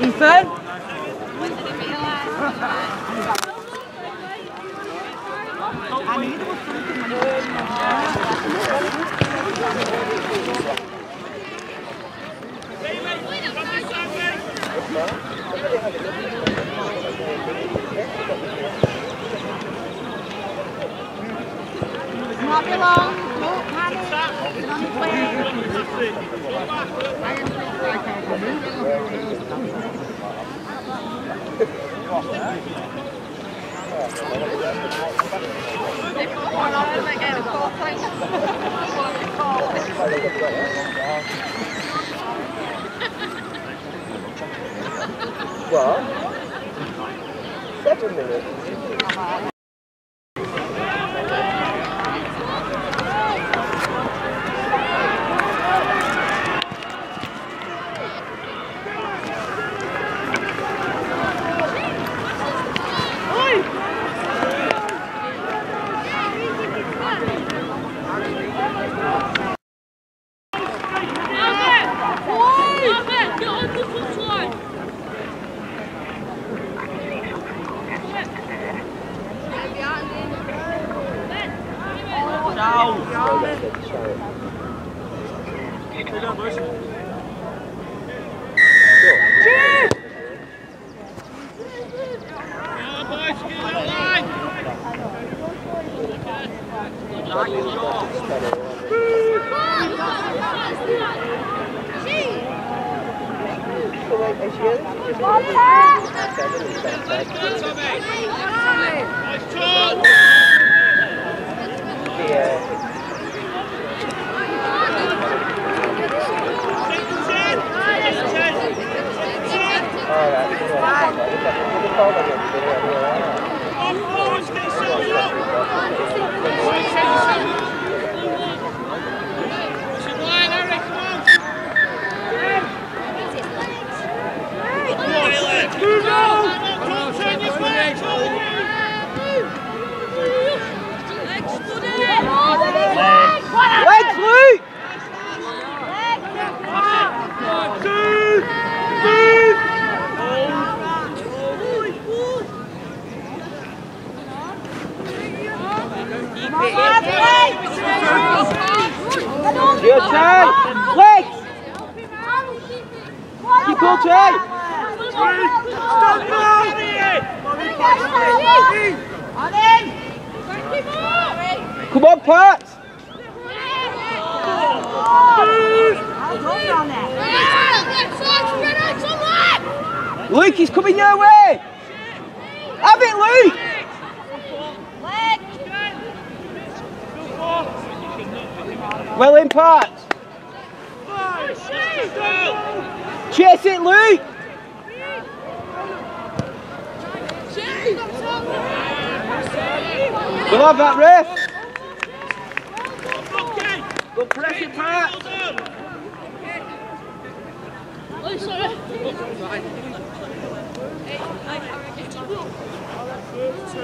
Ethan? Not be long. No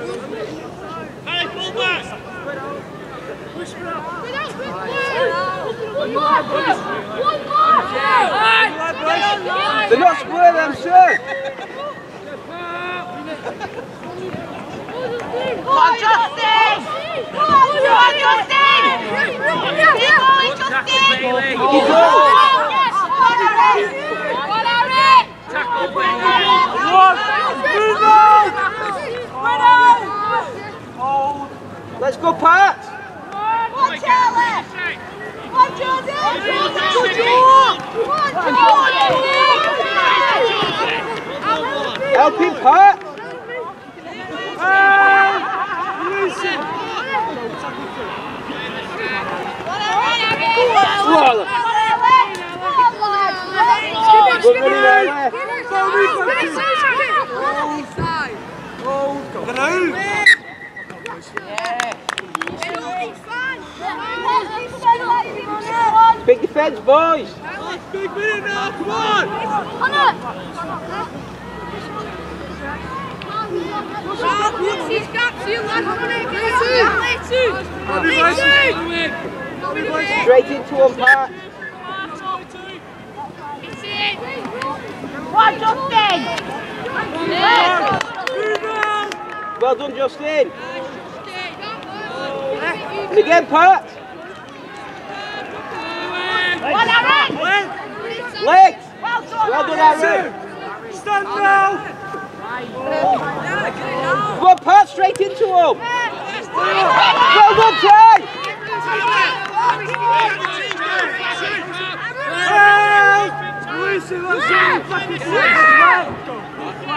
Hey, full back! They're not square, them, sir! Come on, Justin! Come on, Justin! Keep going, Justin! Keep going! Let's go, Pat! Come on, Charlie! Come on, Jordan! Come on, Jordan! Help him, Pat! Swallow! Good running there, left. Big defence, boys! Big minute now, come on! Come on! She's got two left on it. Get it. Straight into. It's it. One, Justin! Well done, Justin. And again, Pat. One, Aaron! Legs. Well done, Well done, Aaron. Aaron. Stand now! Go on, Pat, straight into him. Well done, Tay. Hey! Lucy, let's go! Back in six! Go on, Joe. Let's go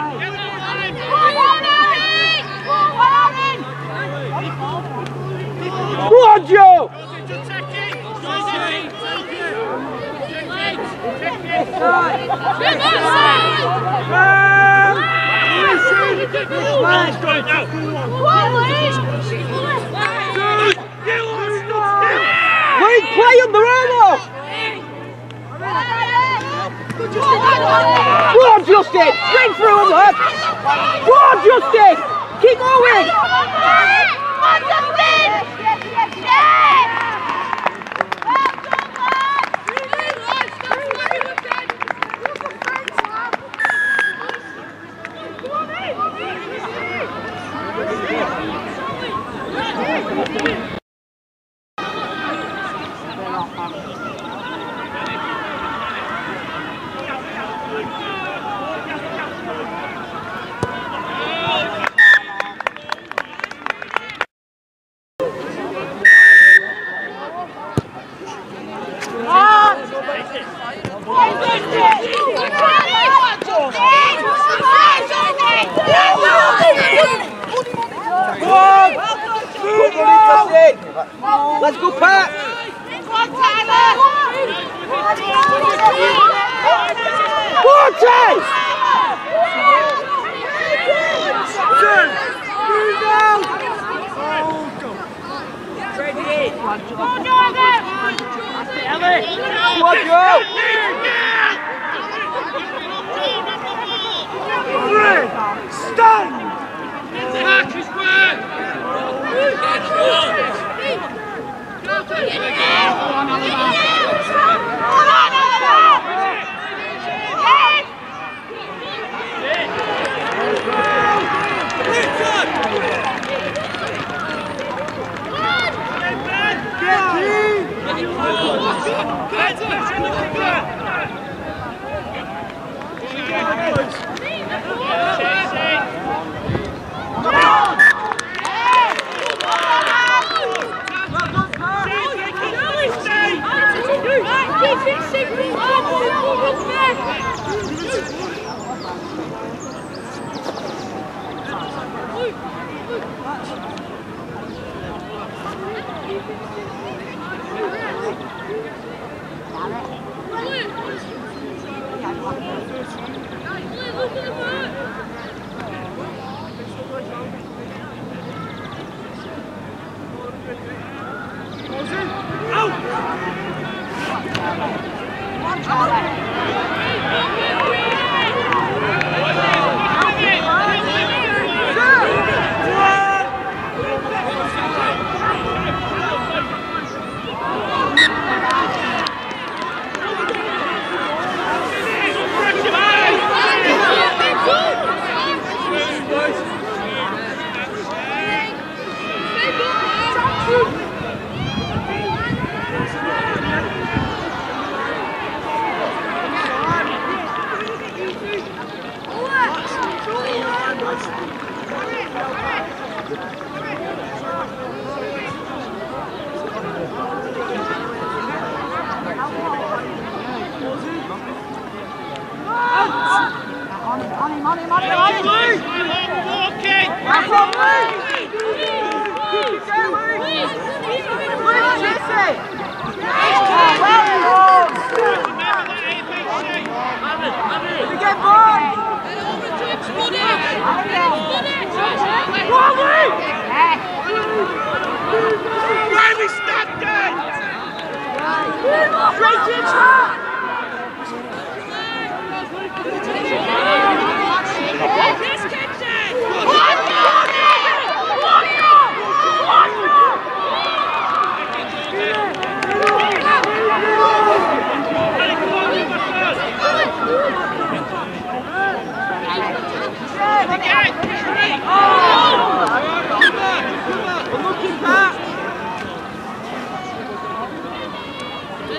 now! Wait, play Moreno. Go on, Justin. Straight through him, lad. Go on, Justin. Keep going. Go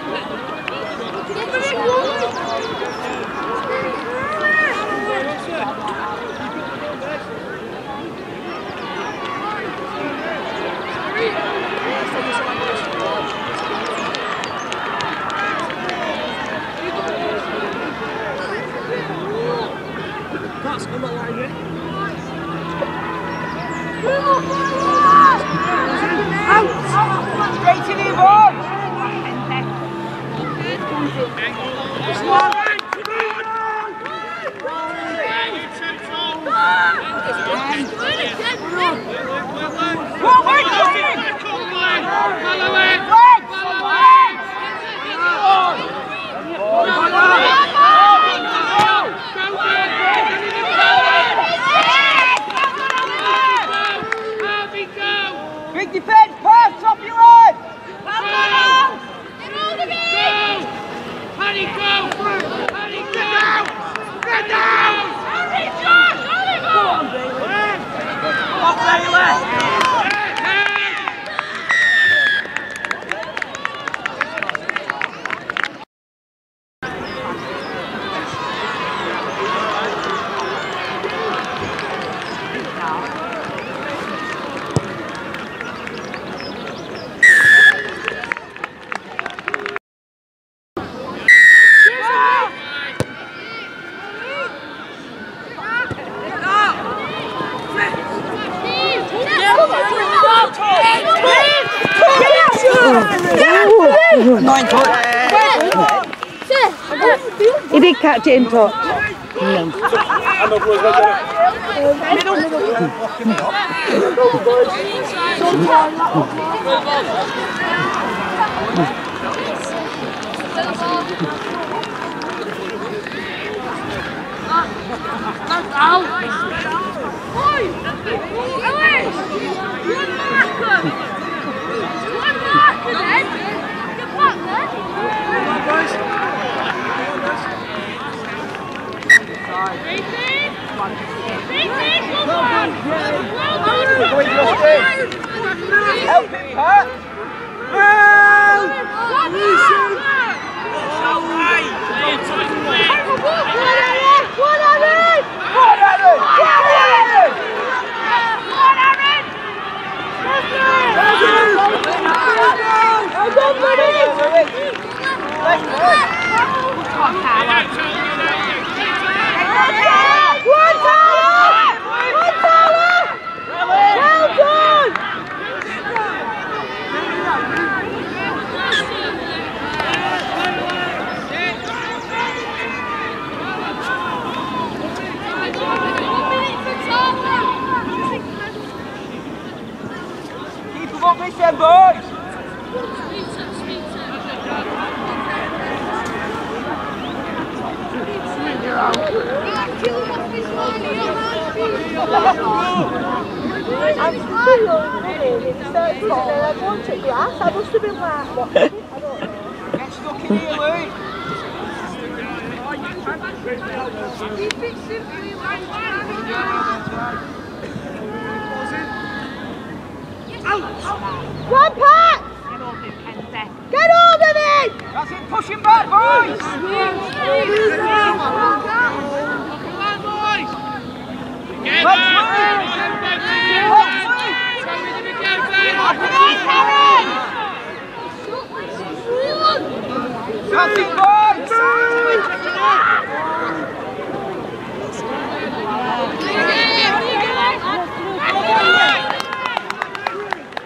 Thank you. He did catch it in touch. Go in, Justin. Help him, Pat. Help! Come on, Aaron! Come on, Aaron! Keep them up this end, boys! I'm still in search for I wanted grass. I must have been like, what? I don't know. Get stuck in here, Louis. One Pat! Get hold of it! That's it, push him back, boys! Come on, boys! Get Let's back! move! Get back together! That's it, boys!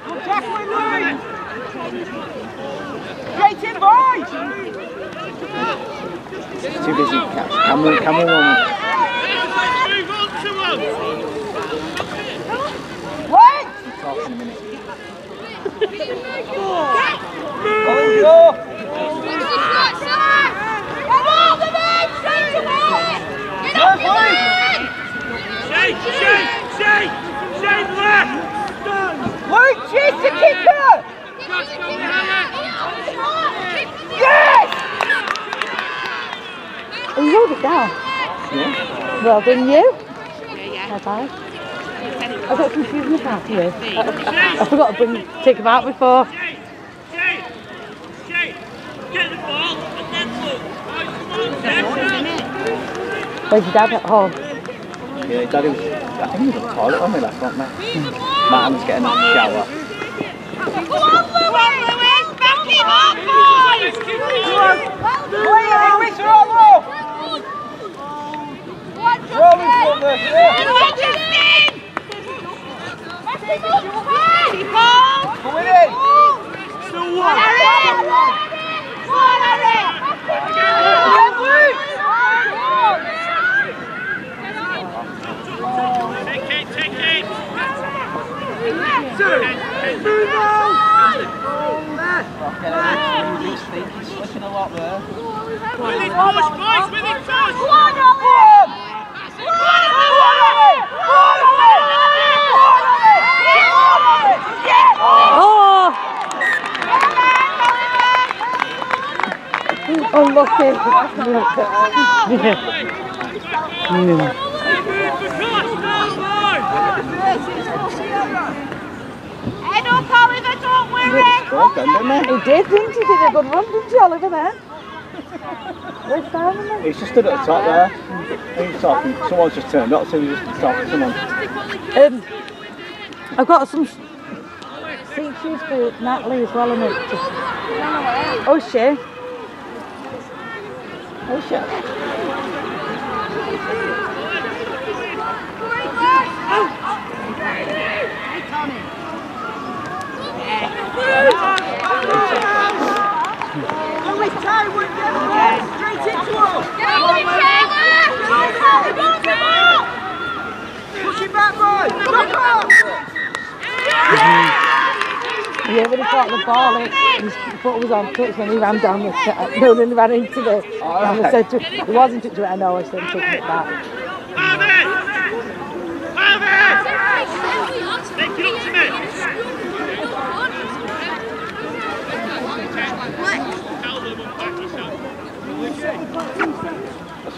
Good tackling, Louis! Straight in, boys! Too busy. Cameron, Cameron won't. Move on to him! Wait! Talk in a minute. Go in, Joe! Shake, shake, shake! Shake left! Louis, chase the kicker! Just go, Helen! Yes! Oh, you rolled it down. Yeah. Well done, you. Bye-bye. I got confused with that with. I, I forgot to bring take him out before. Shake! Shake! Shake! Get the ball and then look! Right, come on, Jackson! Where's your dad at home? Yeah, Daddy was. I think he was at the toilet when we left, wasn't he? Martin was getting a shower. Play it, Louis, they're all low! Roll in front there, yeah. Go in it! Still one! Take it, take it! Move on! Fucking hell, Louis' feet, he's slipping a lot there. With it push, boys, with it push! Go on! Go on, Ollie! Go on, Ollie! Go on, Ollie! Go on, Ollie! Yes! Oh, Unlucky. yeah. Mm. Head up, Oliver, don't worry. He did, didn't he? Did a good run, didn't you, Oliver, there? Where's Simon then? He's just stood at the top there. He's talking. Someone's just turned up, so he's just talking to someone. Um, I've got some s- seat shoes for Natalie as well, and it just. Oh, shit. Yeah, when he caught the ball, it, his foot was on touch when he ran down the uh, no, then he ran into the. And I said to he wasn't touching it, I know, I said, taking it back. Marvin! Marvin!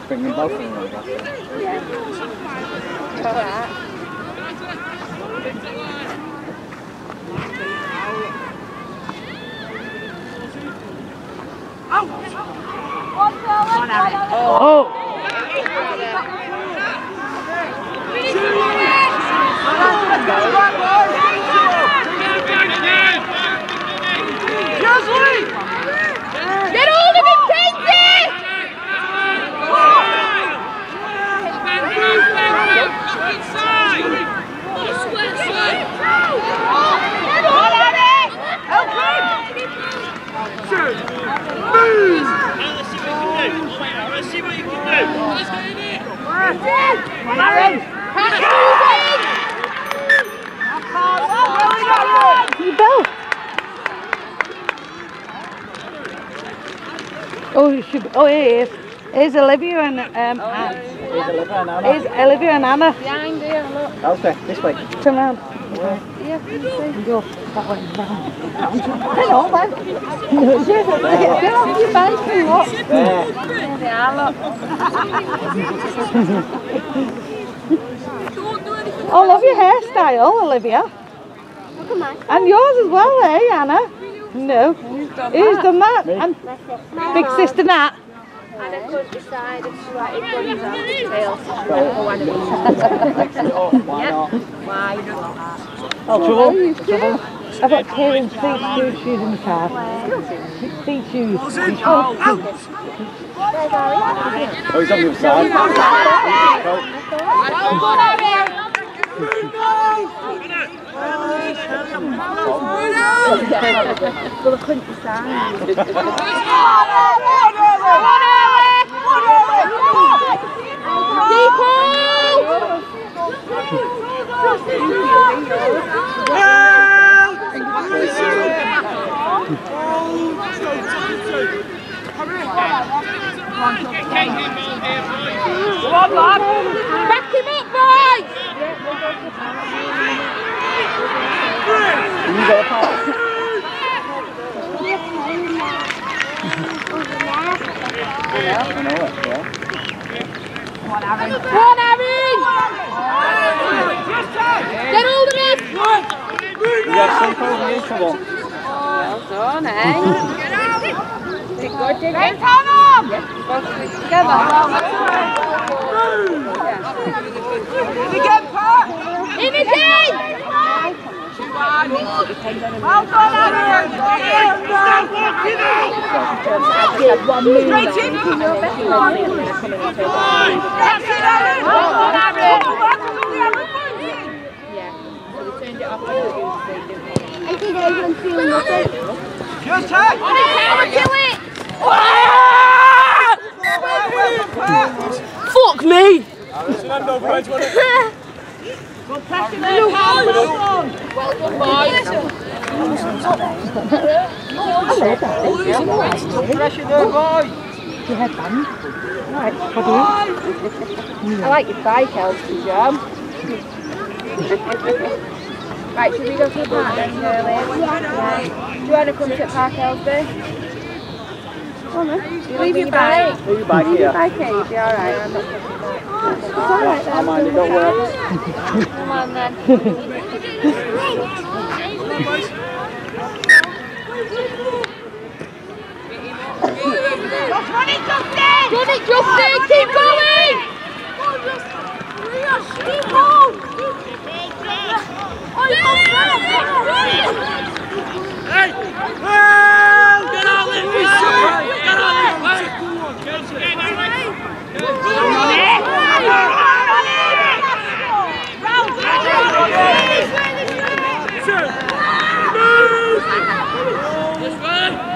Take it up to me! Tell them both in. like that. Oh! Get hold of him, Kenzie! Get on, Harry! Help him! Let's see what you can do. Let's see what you can do. You bell. Oh, you should. Oh, here he is. Here's Olivia and um. Anne. Here's Olivia and Anna. Here's Olivia and Anna. Elsewhere, this way. Turn around. Yeah, you go that way. Round. Hang on, then. No, seriously, get off your bicycle, look. There. I love your hairstyle, Olivia. And yours as well, eh, Anna? No. Who's done that? And big sister Nat. And of course, beside it's like it runs out the tail. Oh, why not? Oh, Trouble? Trouble? I've got Kieran feet shoes, shoes in the car. Feet shoes. Oh, oh, he's on the other side. Back him up, boys! Pass. I know it, yeah. Go on, Aaron! Get hold of him! You got some over here, trouble. Right, Connor! Imitate! Well done, Aaron! That's it, Aaron! Well done, Aaron! I think everyone's feeling nothing. On it, do it! Fuck me! Well done, boys. Your headband. Right, probably. I like your bike, Elsie, Jam. right, should we go to the park then, Shirley? Yeah. Do you want to come to Park Ellsby? Leave your bike. Leave your bike here. Bike here, you'll be alright. I'm not I mind it, don't worry. Come on then. Run it, Justin! Run it, Justin! Keep going! Keep on! Oh, Hey! Well, get on this way! Get on this way! Get that way! This way!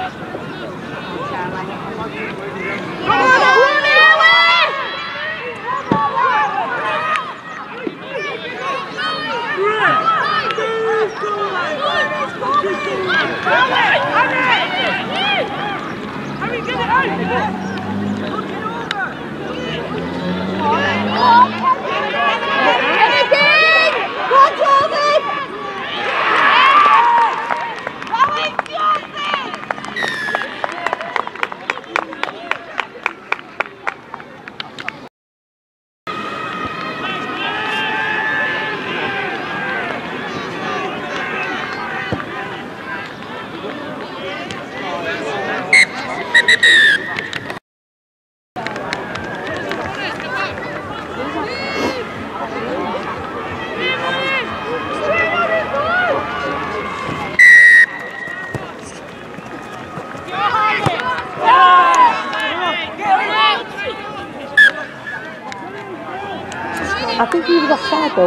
I think he was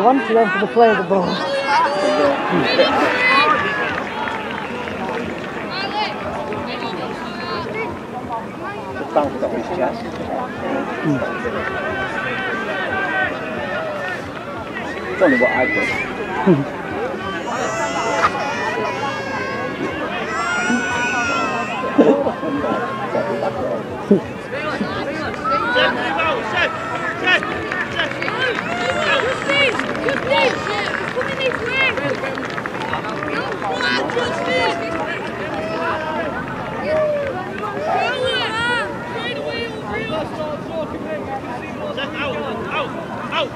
offside though, once he went for the play of the ball. Just bounced off his chest. It's only what I did. Set, move out, set, set, set. Set out, out, out.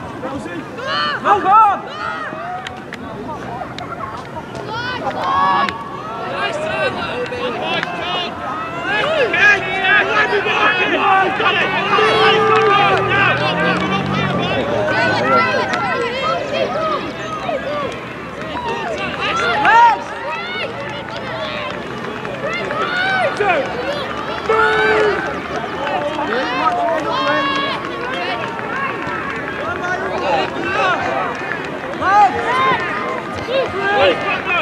Good boy, John. Hey, set, everybody. Got it. Nice, good work. Now, go, go, go, go, go. Hey, front row. Front row inside. Knock on.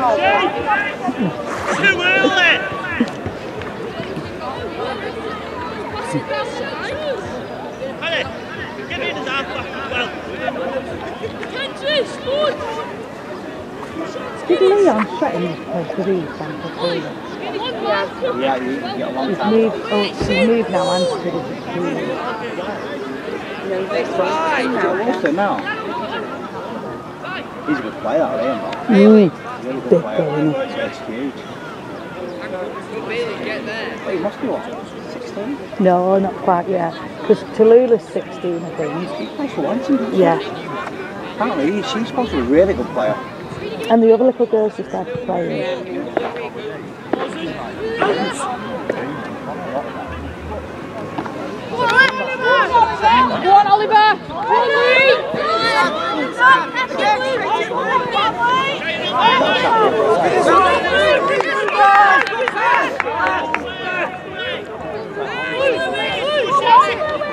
Too early. Did Leon threaten place to read Santa Clara? Yeah, you, you get a long He's time. moved, oh, he's moved now and to the school. Listen now. He's a good player, Liam. Mm. Really good Big player. guy, isn't So it's huge. He must be what? 16? No, not quite yet. Because Tallulah's 16, I think. He plays for Warrington, doesn't he? Yeah. Apparently, he- she's supposed to be a really good player. And the other little girls just started playing. Go on, Oliver! Stand down. Left. Left.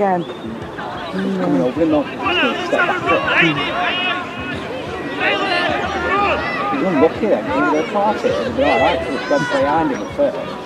The chest again. Coming over him though. Step back it. He's unlucky then. He would have caught it. It'd be alright. It was gone behind him at first.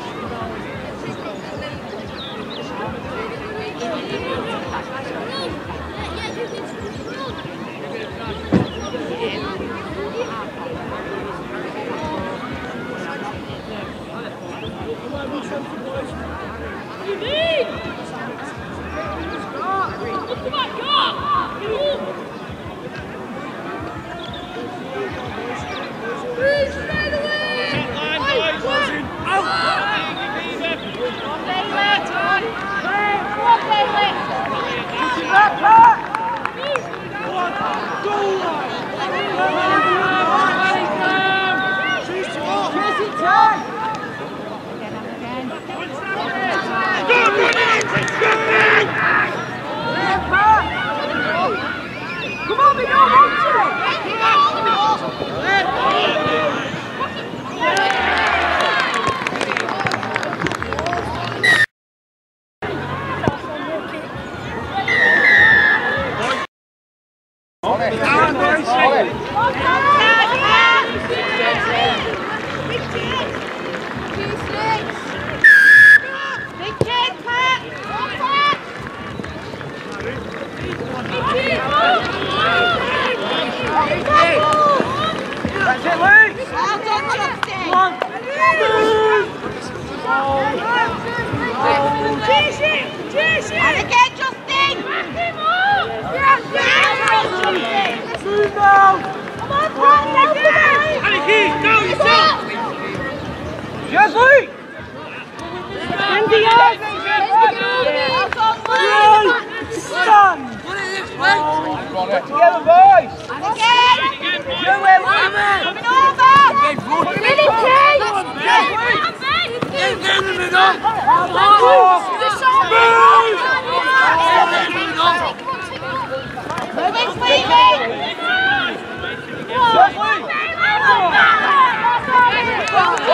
Come on! And again, Justin! Move now! Aniki, go yourself. Yes, Luke! Stand! Together, boys! Do it, Luke! Yes, Luke! Come on, Justin! Once he made that break, he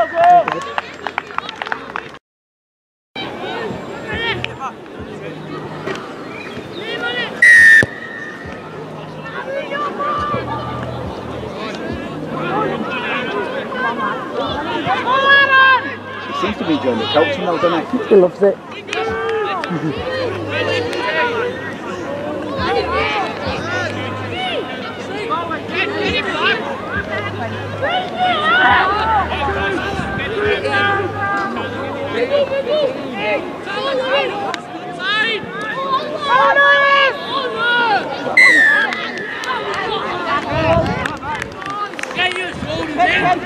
He seems to be enjoying the coaching though, doesn't he? He loves it.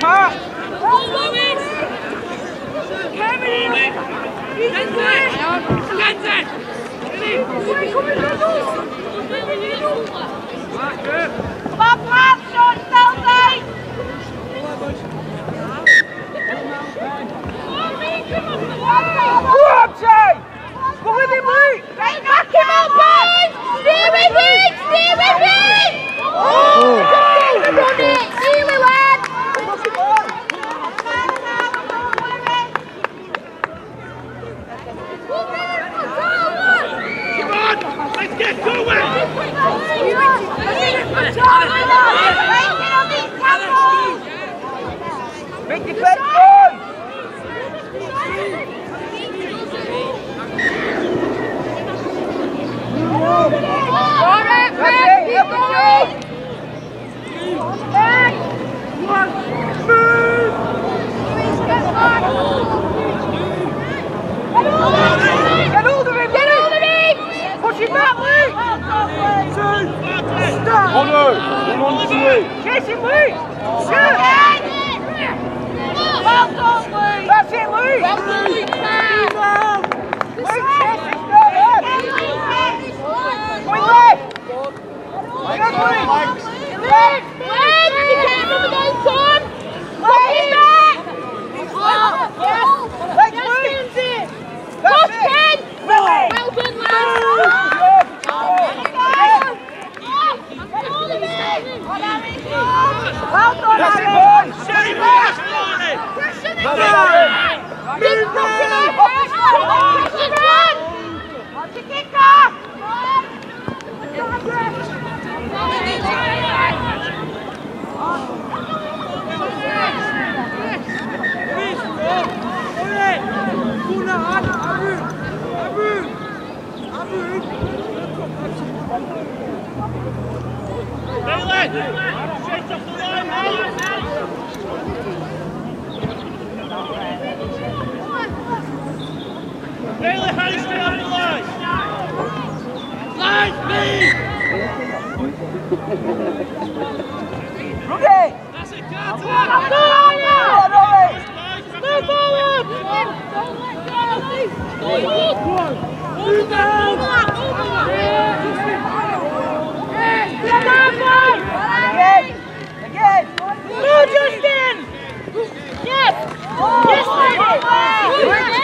Hot. Kevin! Vincent! Vincent! Vincent! Woo!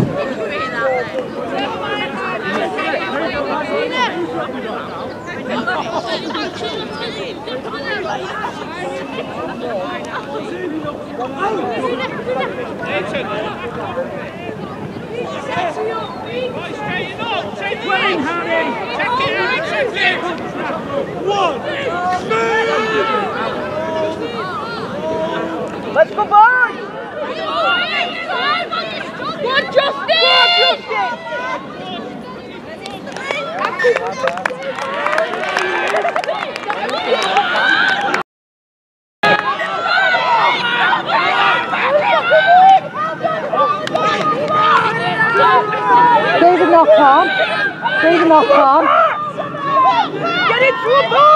Let's go, boys! David Knock on. David Knock on. Get it through a ball!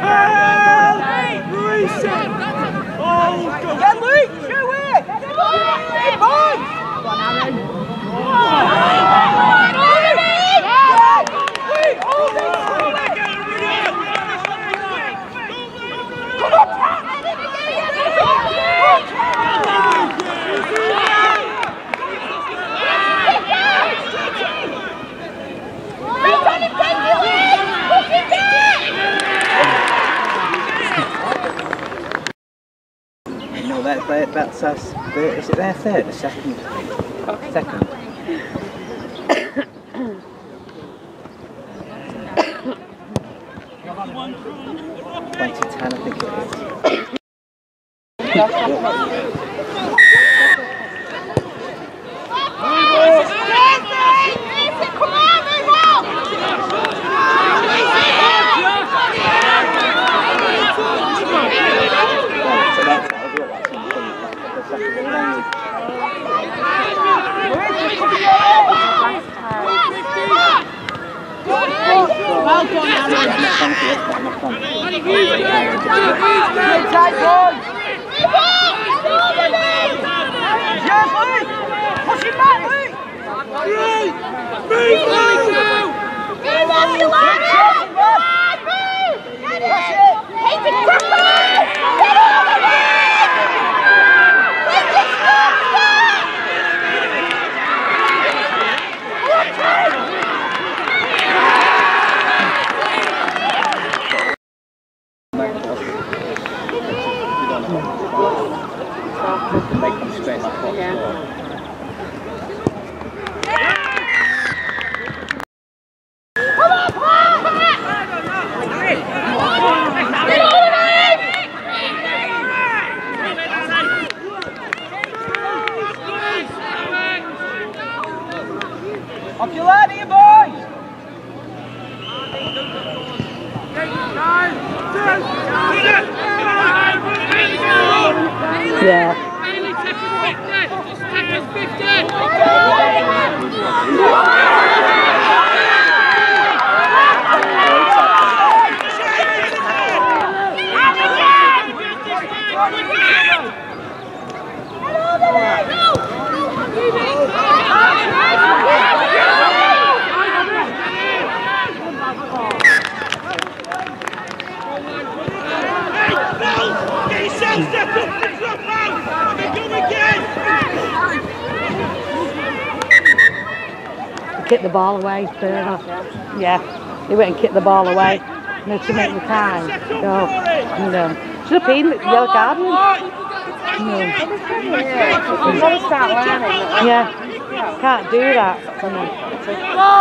Hey! Is it their third, the second? Second. Kick the ball away further. Yeah. He went and kicked the ball away. No, to make the time go. No. Should have been yellow card. No. Yeah. Can't do that. No.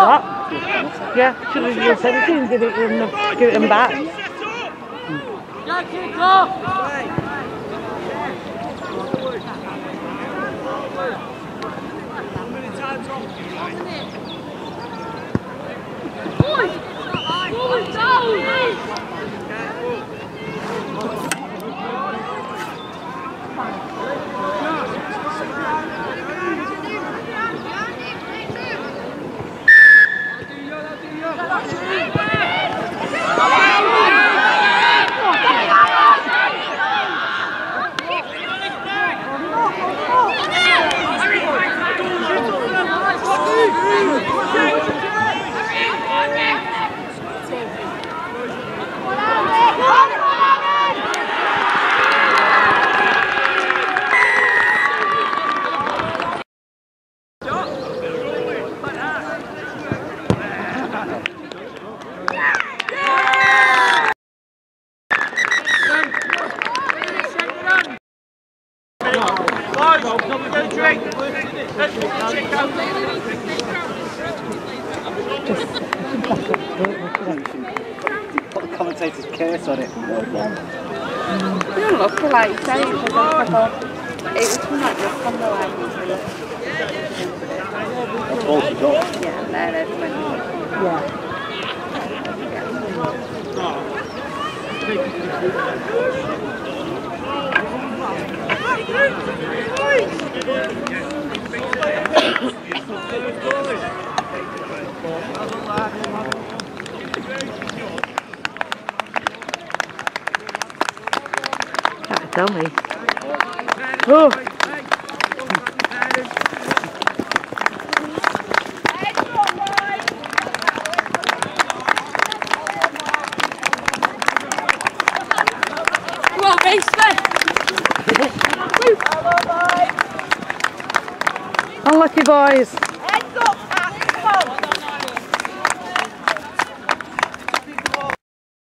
What? Yeah. Should have just said it and give it him, give it him back. Put